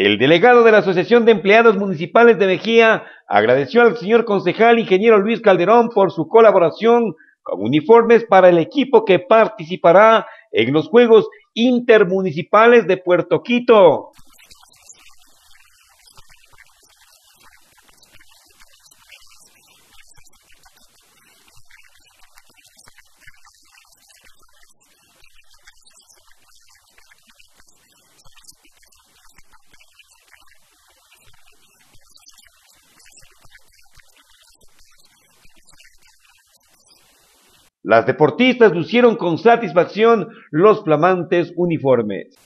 El delegado de la Asociación de Empleados Municipales de Mejía agradeció al señor concejal ingeniero Luis Calderón por su colaboración con uniformes para el equipo que participará en los Juegos Intermunicipales de Puerto Quito. Las deportistas lucieron con satisfacción los flamantes uniformes.